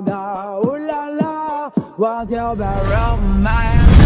gaga, ooh la la. What about romance?